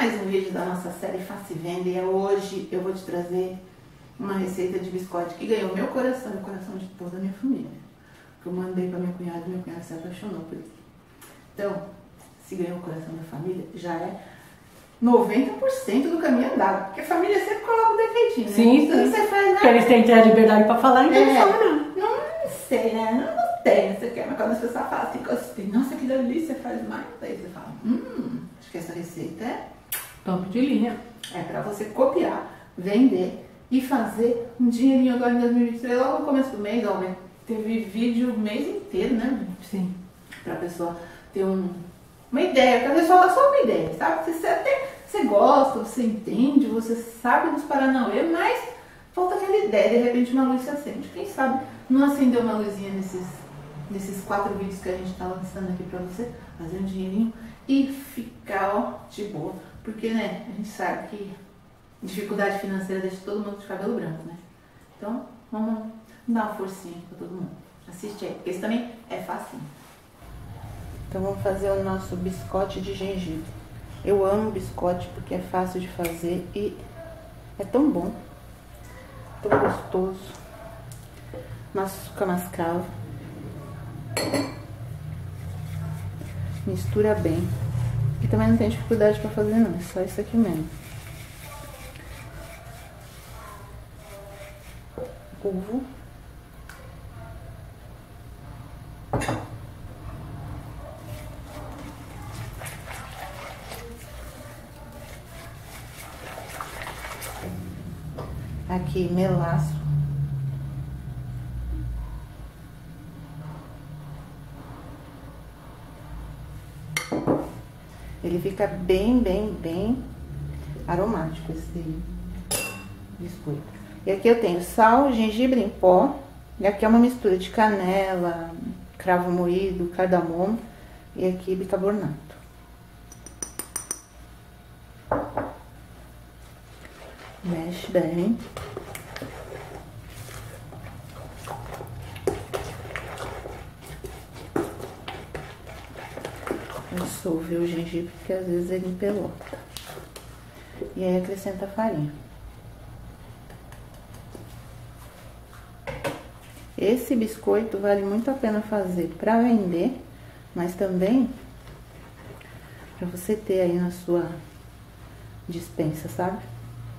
Mais um vídeo da nossa série Faça e Venda e hoje eu vou te trazer uma receita de biscoito que ganhou meu coração e o coração de toda a minha família. Que eu mandei para minha cunhada e minha cunhada se apaixonou por isso. Então, se ganhou o coração da família, já é 90% do caminho andado. Porque a família sempre coloca um defeitinho, né? Sim, Então sim. você faz nada. Porque eles têm que ter a liberdade pra falar, então É. fala não. Não sei, né? Não, não tem, não sei o que. Mas quando as pessoas falam assim, nossa, que delícia, faz mais. Daí você fala, hum, acho que essa receita é, Topo de linha. é pra você copiar, vender e fazer um dinheirinho agora em 2023. Logo no começo do mês, ó, né? teve vídeo o mês inteiro, né? Sim. Pra pessoa ter um, uma ideia. Porque a pessoa fala só uma ideia, sabe? Você até você gosta, você entende, você sabe dos Paranauê, mas falta aquela ideia, de repente uma luz se acende. Quem sabe não acendeu uma luzinha nesses, nesses quatro vídeos que a gente tá lançando aqui pra você, fazer um dinheirinho e ficar, ó, de boa. Porque, né, a gente sabe que dificuldade financeira deixa todo mundo de cabelo branco, né? Então, vamos dar uma forcinha pra todo mundo. Assiste aí, porque esse também é facinho. Então vamos fazer o nosso biscote de gengibre. Eu amo biscote porque é fácil de fazer e é tão bom, tão gostoso. Açúcar mascavo. Mistura bem. E também não tem dificuldade para fazer não, é só isso aqui mesmo. Ovo. Aqui, melaço. Ele fica bem, bem, bem aromático esse biscoito. E aqui eu tenho sal, gengibre em pó. E aqui é uma mistura de canela, cravo moído, cardamomo e aqui bicarbonato. Mexe bem. Dissolver o gengibre, porque às vezes ele empelota. E aí acrescenta a farinha. Esse biscoito vale muito a pena fazer para vender, mas também para você ter aí na sua dispensa, sabe?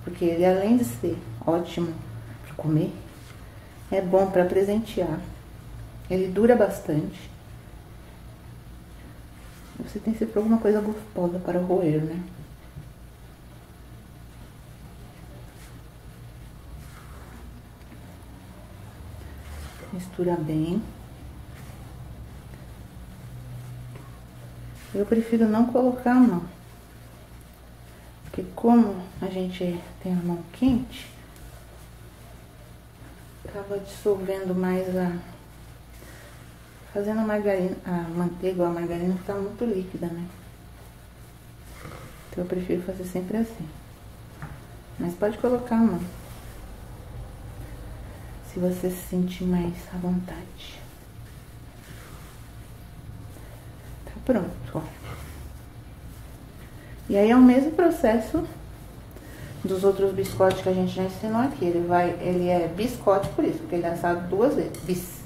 Porque ele além de ser ótimo para comer, é bom para presentear. Ele dura bastante. Você tem sempre alguma coisa gostosa para roer, né? Mistura bem. Eu prefiro não colocar a mão. Porque como a gente tem a mão quente, acaba dissolvendo mais a. Fazendo a margarina, a manteiga ou a margarina ficar muito líquida, né? Então eu prefiro fazer sempre assim. Mas pode colocar a mão. Se você se sentir mais à vontade. Tá pronto, ó. E aí é o mesmo processo dos outros biscoitos que a gente já ensinou aqui. Ele vai, ele é biscote por isso, porque ele é assado duas vezes. Bis.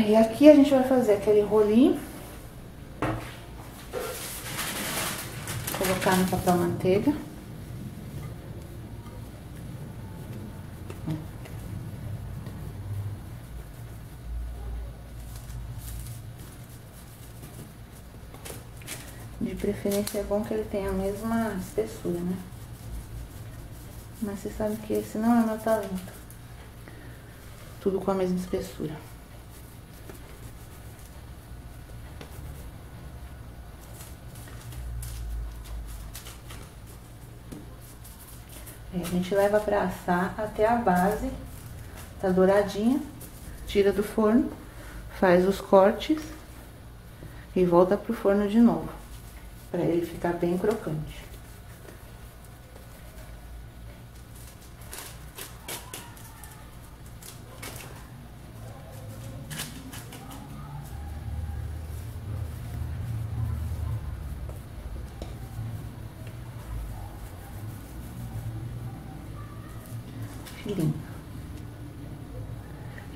Aí aqui a gente vai fazer aquele rolinho. Colocar no papel manteiga. De preferência é bom que ele tenha a mesma espessura, né? Mas você sabe que esse não é meu talento. Tudo com a mesma espessura. A gente leva pra assar até a base tá douradinha, tira do forno, faz os cortes e volta pro forno de novo, para ele ficar bem crocante.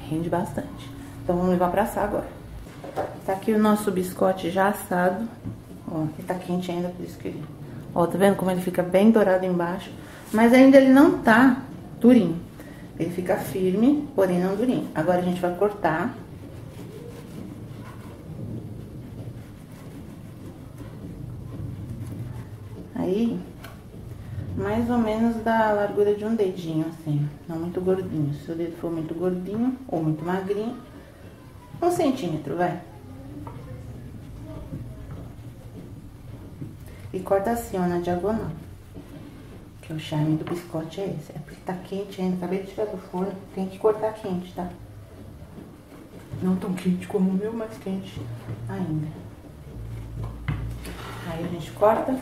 Rende bastante. Então vamos levar pra assar agora. Tá aqui o nosso biscote já assado. Ó, ele tá quente ainda, por isso que. Ó, tá vendo como ele fica bem dourado embaixo? Mas ainda ele não tá durinho. Ele fica firme, porém não durinho. Agora a gente vai cortar. Aí, mais ou menos da largura de um dedinho, assim. Não muito gordinho. Se o dedo for muito gordinho ou muito magrinho, um centímetro, vai. E corta assim, ó, na diagonal. Que o charme do biscoito é esse. É porque tá quente ainda, acabei de tirar do forno. Tem que cortar quente, tá? Não tão quente como o meu, mas quente ainda. Aí a gente corta.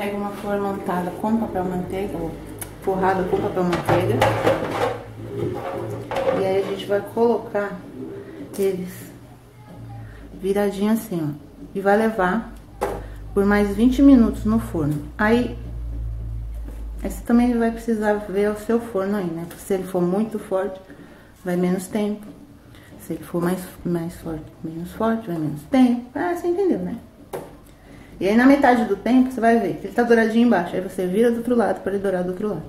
Pega uma flor montada com papel manteiga, ou forrada com papel manteiga. E aí a gente vai colocar eles viradinho assim, ó. E vai levar por mais 20 minutos no forno. Aí, esse também vai precisar ver o seu forno aí, né? Porque se ele for muito forte, vai menos tempo. Se ele for mais, mais forte, menos forte, vai menos tempo. Ah, você entendeu, né? E aí na metade do tempo você vai ver que ele tá douradinho embaixo. Aí você vira do outro lado para ele dourar do outro lado.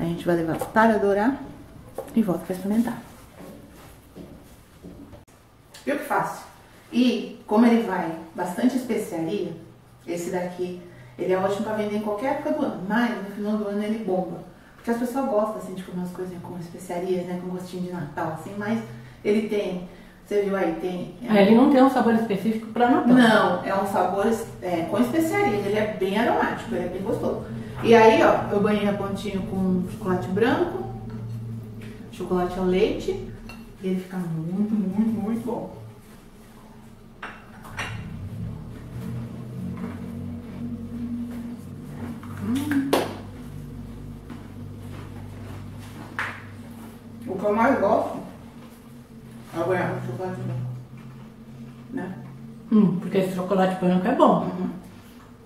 Aí a gente vai levar para dourar e volta para experimentar. Viu que fácil? E como ele vai bastante especiaria, esse daqui, ele é ótimo para vender em qualquer época do ano. Mas no final do ano ele bomba. Porque as pessoas gostam assim de comer umas coisinhas com especiarias, né? Com gostinho de Natal, assim, mas ele tem você viu aí, tem. É, ele não tem um sabor específico para Natal. Não, é um sabor é, com especiarias, ele é bem aromático, ele é bem gostoso. E aí, ó, eu banhei a pontinha com chocolate branco, chocolate ao leite, e ele fica muito, muito, muito bom. Hum. O que eu mais gosto Agora, o chocolate branco. Né? Hum, porque esse chocolate branco é bom. Uhum.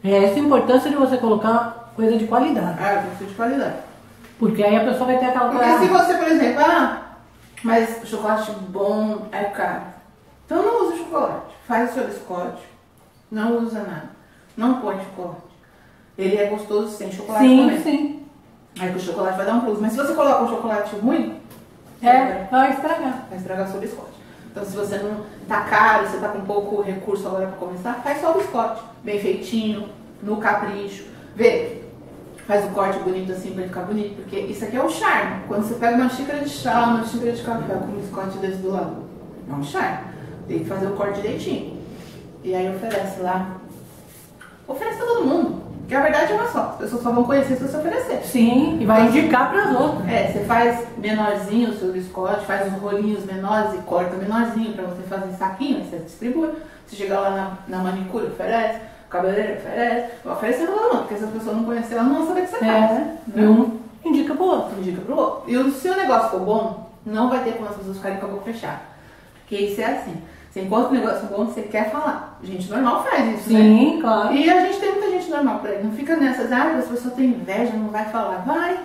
É essa a importância de você colocar coisa de qualidade. Ah, ser de qualidade. Porque aí a pessoa vai ter aquela Porque se você, por exemplo, ah, mas chocolate bom é caro. Então não use chocolate. Faz o seu biscoito. Não usa nada. Não põe chocolate. Ele é gostoso sem chocolate sim, também. Sim, Aí que o chocolate vai dar um plus. Mas se você coloca um chocolate ruim, é, vai estragar. Vai estragar o seu biscoito. Então, se você não tá caro, você tá com pouco recurso agora para começar, faz só o biscoito. Bem feitinho, no capricho. Vê, faz o corte bonito assim para ficar bonito, porque isso aqui é o charme. Quando você pega uma xícara de chá, uma xícara de café com um biscoito desse do lado, é um charme. Tem que fazer o corte direitinho. E aí oferece lá. Oferece pra todo mundo. Porque a verdade é uma só. As pessoas só vão conhecer se você oferecer. Sim, e vai indicar para as outras. É, você faz menorzinho o seu biscoito, faz os rolinhos menores e corta menorzinho para você fazer saquinho, você distribui. Você chega lá na, na manicure, oferece, cabeleireiro oferece, oferece todo mundo, porque se as pessoas não conhecerem, elas não vão saber que você é, faz, né? E um indica pro outro. Indica pro outro. E se o negócio for bom, não vai ter como as pessoas ficarem com a boca fechada. Porque isso é assim. Você encontra um negócio bom, você quer falar. Gente normal faz isso, Sim, né? Sim, claro. E a gente tem muita gente normal por aí. Não fica nessas, ah, as pessoas têm inveja, não vai falar. Vai,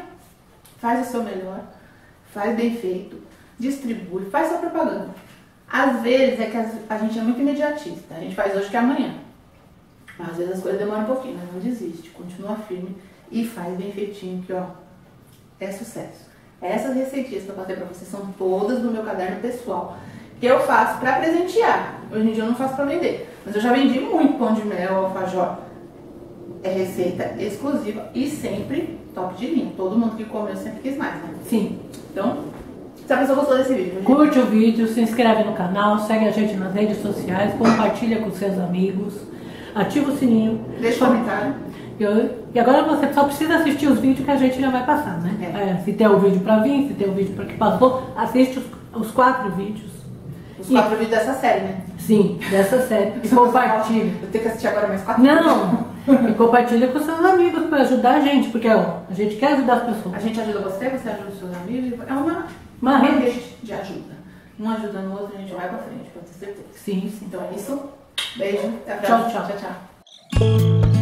faz o seu melhor, faz bem feito, distribui, faz sua propaganda. Às vezes é que a gente é muito imediatista. A gente faz hoje que é amanhã. Mas às vezes as coisas demoram um pouquinho, mas não desiste. Continua firme e faz bem feitinho, que ó, é sucesso. Essas receitinhas que eu passei pra vocês são todas do meu caderno pessoal que eu faço para presentear. Hoje em dia eu não faço para vender, mas eu já vendi muito pão de mel, alfajor. É receita exclusiva e sempre top de linha. Todo mundo que comeu sempre quis mais, né? Sim. Então, se a pessoa gostou desse vídeo, curte o vídeo, se inscreve no canal, segue a gente nas redes sociais, compartilha com seus amigos, ativa o sininho. Deixa um comentário. E agora você só precisa assistir os vídeos que a gente já vai passar, né? É. É, se tem o vídeo para vir, se tem o vídeo para que passou, assiste os, os quatro vídeos. Os quatro vídeos dessa série, né? Sim, dessa série. E compartilha. Eu tenho que assistir agora mais quatro Não! e compartilha com seus amigos para ajudar a gente, porque ó, a gente quer ajudar as pessoas. A gente ajuda você, você ajuda os seus amigos. É uma, uma rede de ajuda. Um ajudando o outro, a gente vai pra frente, pode ter certeza. Sim, sim. Então é isso. Beijo. Até a próxima. Tchau, tchau. tchau, tchau.